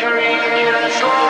century that's long.